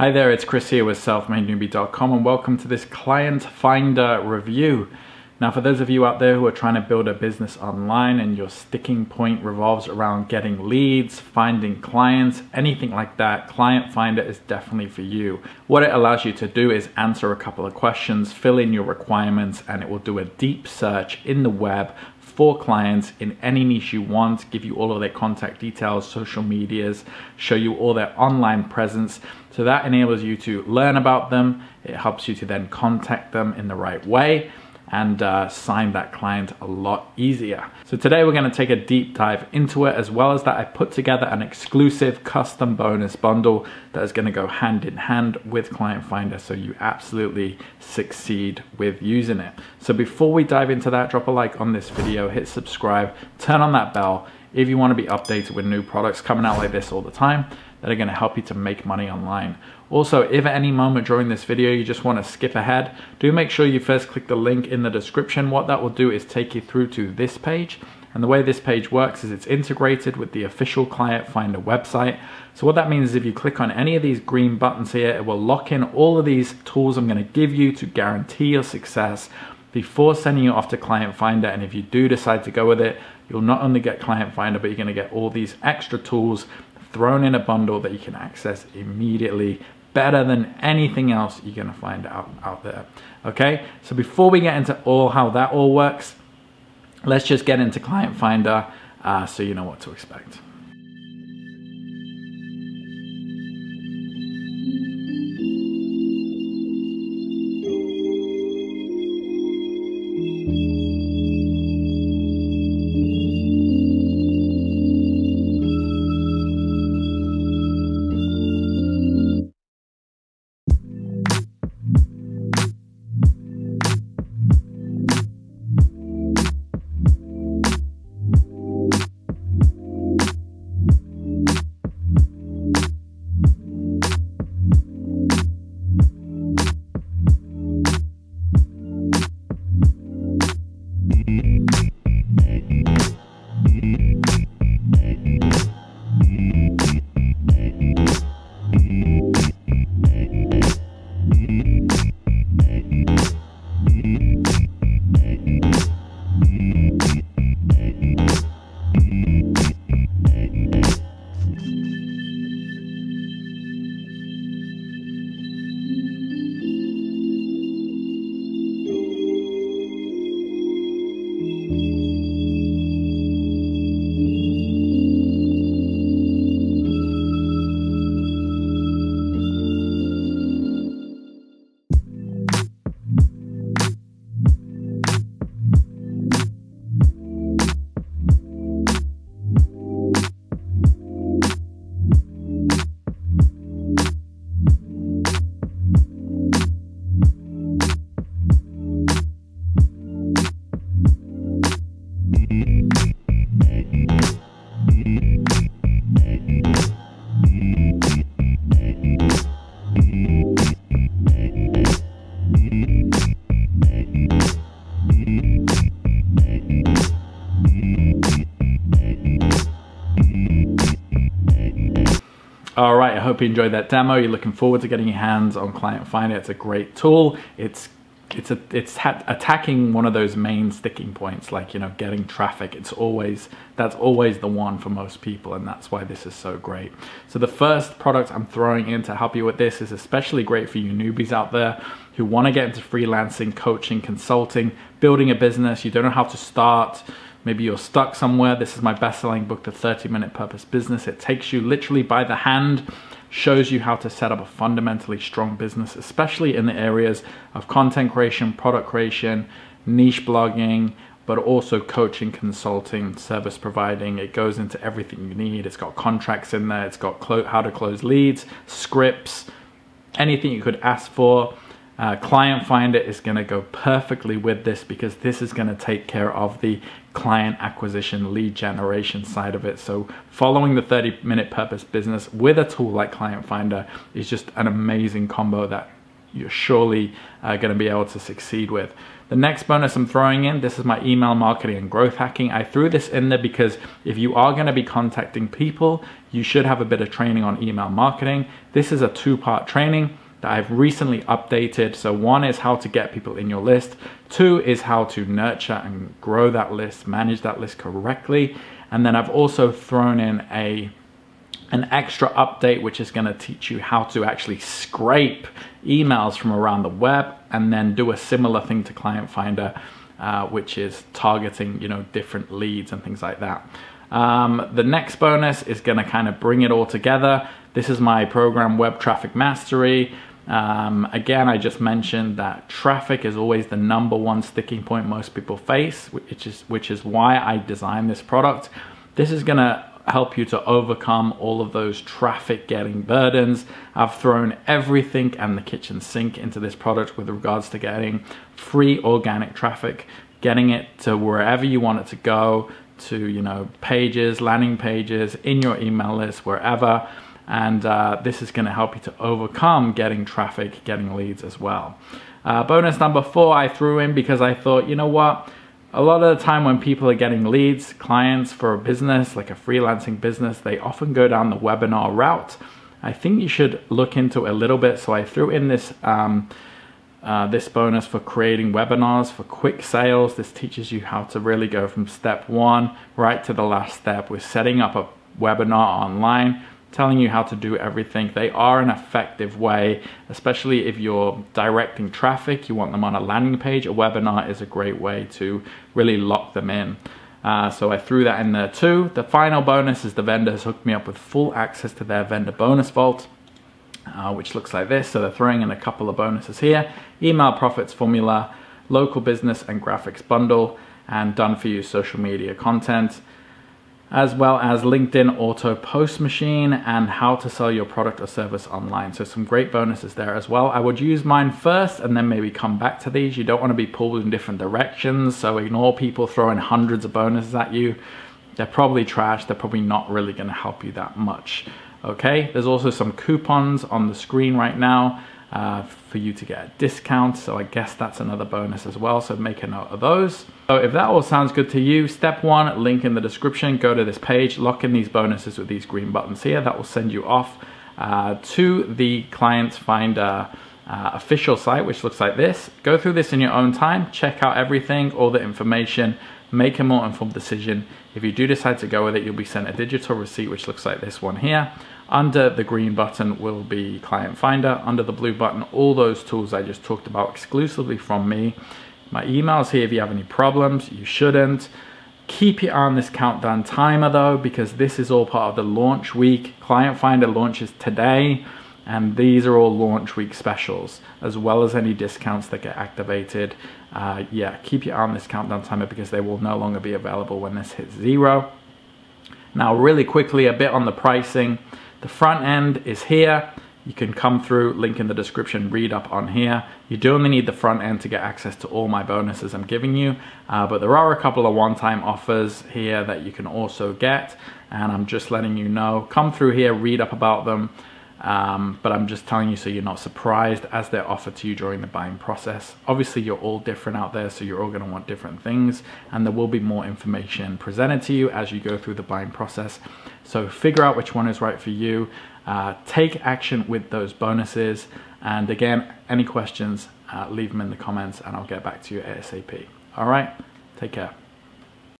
Hi there, it's Chris here with selfmadenewbie.com and welcome to this ClientFinda review. Now for those of you out there who are trying to build a business online and your sticking point revolves around getting leads, finding clients, anything like that, ClientFinda is definitely for you. What it allows you to do is answer a couple of questions, fill in your requirements, and it will do a deep search in the web for clients in any niche you want, give you all of their contact details, social medias, show you all their online presence. So that enables you to learn about them. It helps you to then contact them in the right way and uh, sign that client a lot easier. So today we're gonna take a deep dive into it as well as that I put together an exclusive custom bonus bundle that is gonna go hand in hand with ClientFinda so you absolutely succeed with using it. So before we dive into that, drop a like on this video, hit subscribe, turn on that bell if you wanna be updated with new products coming out like this all the time that are gonna help you to make money online. Also, if at any moment during this video you just wanna skip ahead, do make sure you first click the link in the description. What that will do is take you through to this page. And the way this page works is it's integrated with the official ClientFinda website. So what that means is if you click on any of these green buttons here, it will lock in all of these tools I'm gonna give you to guarantee your success before sending you off to ClientFinda. And if you do decide to go with it, you'll not only get ClientFinda, but you're gonna get all these extra tools thrown in a bundle that you can access immediately better than anything else you're gonna find out, out there. Okay, so before we get into all how that all works, let's just get into ClientFinda uh, so you know what to expect. All right, I hope you enjoyed that demo. You're looking forward to getting your hands on ClientFinda. It's a great tool. It's it's a, it's attacking one of those main sticking points, like you know, getting traffic. It's always that's always the one for most people, and that's why this is so great. So the first product I'm throwing in to help you with this is especially great for you newbies out there who want to get into freelancing, coaching, consulting, building a business. You don't know how to start Maybe you're stuck somewhere. This is my best-selling book, The 30-Minute Purpose Business. It takes you literally by the hand, shows you how to set up a fundamentally strong business, especially in the areas of content creation, product creation, niche blogging, but also coaching, consulting, service providing. It goes into everything you need. It's got contracts in there. It's got how to close leads, scripts, anything you could ask for. Uh, ClientFinda is going to go perfectly with this because this is going to take care of the client acquisition, lead generation side of it. So following the 30 minute purpose business with a tool like ClientFinda is just an amazing combo that you're surely uh, going to be able to succeed with. The next bonus I'm throwing in, this is my email marketing and growth hacking. I threw this in there because if you are going to be contacting people, you should have a bit of training on email marketing. This is a two part training that I've recently updated. So one is how to get people in your list. Two is how to nurture and grow that list, manage that list correctly. And then I've also thrown in a an extra update which is going to teach you how to actually scrape emails from around the web and then do a similar thing to ClientFinda uh, which is targeting you know different leads and things like that um, the next bonus is going to kind of bring it all together this is my program web traffic mastery um, again, I just mentioned that traffic is always the number one sticking point most people face, which is, which is why I designed this product. This is gonna help you to overcome all of those traffic getting burdens. I've thrown everything and the kitchen sink into this product with regards to getting free organic traffic, getting it to wherever you want it to go, to you know pages, landing pages, in your email list, wherever and uh, this is going to help you to overcome getting traffic, getting leads as well. Uh, bonus number four I threw in because I thought, you know what, a lot of the time when people are getting leads, clients for a business, like a freelancing business, they often go down the webinar route. I think you should look into it a little bit. So I threw in this um, uh, this bonus for creating webinars for quick sales. This teaches you how to really go from step one right to the last step with setting up a webinar online telling you how to do everything. They are an effective way, especially if you're directing traffic, you want them on a landing page. A webinar is a great way to really lock them in. Uh, so I threw that in there too. The final bonus is the vendor has hooked me up with full access to their vendor bonus vault. Uh, which looks like this. So they're throwing in a couple of bonuses here. Email profits formula, local business and graphics bundle, and done for you social media content as well as LinkedIn Auto Post Machine and how to sell your product or service online. So some great bonuses there as well. I would use mine first and then maybe come back to these. You don't want to be pulled in different directions. So ignore people throwing hundreds of bonuses at you. They're probably trash. They're probably not really going to help you that much. Okay, there's also some coupons on the screen right now uh, for you to get a discount. So I guess that's another bonus as well. So make a note of those. So if that all sounds good to you, step one, link in the description, go to this page, lock in these bonuses with these green buttons here. That will send you off uh, to the ClientFinda uh, official site, which looks like this. Go through this in your own time, check out everything, all the information, make a more informed decision. If you do decide to go with it, you'll be sent a digital receipt, which looks like this one here. Under the green button will be ClientFinda. Under the blue button, all those tools I just talked about exclusively from me. My email's here if you have any problems. You shouldn't. Keep eye on this countdown timer though, because this is all part of the launch week. ClientFinda launches today, and these are all launch week specials, as well as any discounts that get activated. Uh, yeah, keep your eye on this countdown timer because they will no longer be available when this hits zero. Now, really quickly, a bit on the pricing. The front end is here. You can come through, link in the description, read up on here. You do only need the front end to get access to all my bonuses I'm giving you, uh, but there are a couple of one-time offers here that you can also get, and I'm just letting you know. Come through here, read up about them, um, but I'm just telling you so you're not surprised as they're offered to you during the buying process. Obviously, you're all different out there, so you're all going to want different things, and there will be more information presented to you as you go through the buying process. So figure out which one is right for you. Uh, take action with those bonuses. And again, any questions, uh, leave them in the comments, and I'll get back to you ASAP. All right, take care.